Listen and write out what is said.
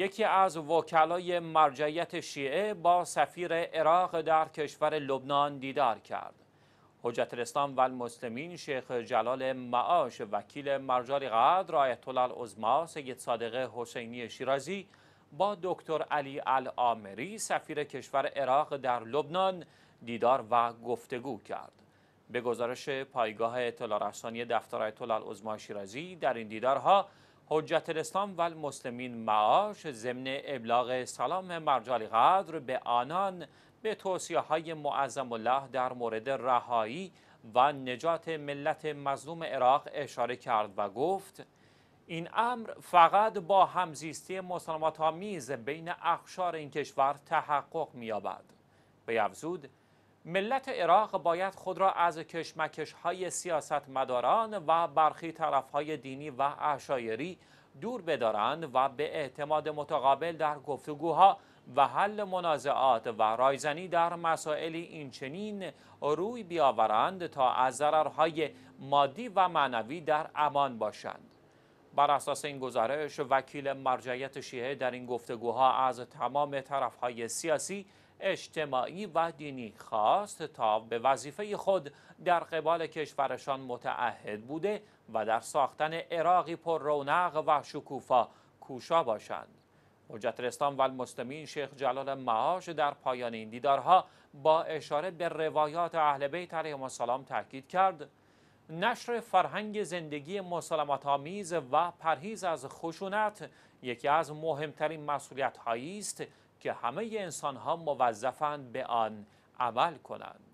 یکی از وکلای مرجعیت شیعه با سفیر عراق در کشور لبنان دیدار کرد. حجت الاسلام و المسلمین شیخ جلال معاش وکیل مرجال قدر آیت الله سید صادق حسینی شیرازی با دکتر علی العامری سفیر کشور عراق در لبنان دیدار و گفتگو کرد. به گزارش پایگاه اطلاع رسانی دفتر آیت الله شیرازی در این دیدارها حجت الاسلام و المسلمین معاش ضمن ابلاغ سلام مرجال قدر به آنان به توصیه های معظم الله در مورد رهایی و نجات ملت مظلوم عراق اشاره کرد و گفت این امر فقط با همزیستی مسالمت آمیز بین اخشار این کشور تحقق می‌یابد. به افزود ملت عراق باید خود را از کشمکش های سیاست مداران و برخی طرف های دینی و اشایری دور بدارند و به اعتماد متقابل در گفتگوها و حل منازعات و رایزنی در مسائل اینچنین روی بیاورند تا از ضررهای مادی و معنوی در امان باشند. بر اساس این گزارش وکیل مرجعیت شیعه در این گفتگوها از تمام طرفهای سیاسی اجتماعی و دینی خواست تا به وظیفه خود در قبال کشورشان متعهد بوده و در ساختن عراقی پر رونق و شکوفا کوشا باشند. حجت الاسلام و المسلمین شیخ جلال معاش در پایان این دیدارها با اشاره به روایات اهل بیت علیهم السلام تاکید کرد نشر فرهنگ زندگی مسالمت آمیز و پرهیز از خشونت یکی از مهمترین مسئولیت است که همه انسان ها موظفند به آن عمل کنند.